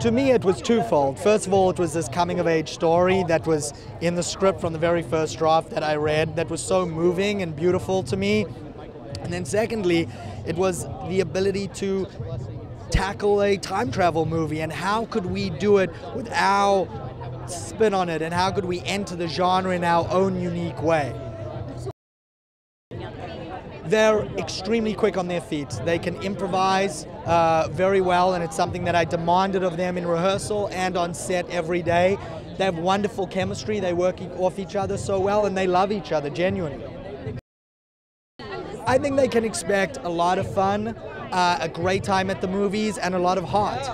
to me, it was twofold. First of all, it was this coming of age story that was in the script from the very first draft that I read that was so moving and beautiful to me. And then, secondly, it was the ability to tackle a time travel movie and how could we do it with our spin on it and how could we enter the genre in our own unique way. They're extremely quick on their feet. They can improvise uh, very well, and it's something that I demanded of them in rehearsal and on set every day. They have wonderful chemistry. They work off each other so well, and they love each other genuinely. I think they can expect a lot of fun, uh, a great time at the movies, and a lot of heart.